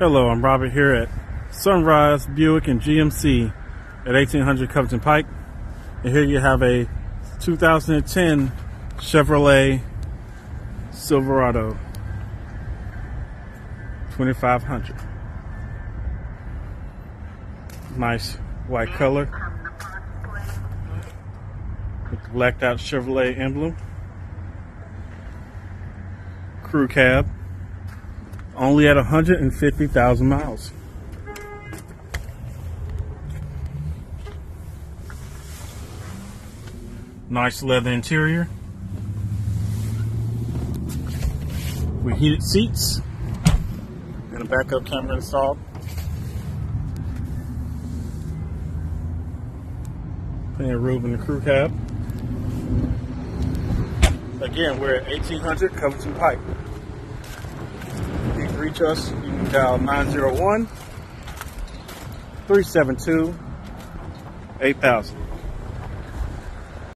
Hello, I'm Robert here at Sunrise Buick and GMC at 1800 Covington Pike. And here you have a 2010 Chevrolet Silverado 2500. Nice white color with the blacked out Chevrolet emblem. Crew cab only at 150,000 miles. Nice leather interior. With heated seats and a backup camera installed. Plenty of room in the crew cab. Again, we're at 1800 Covington Pike reach us, you can dial 901 372 8000.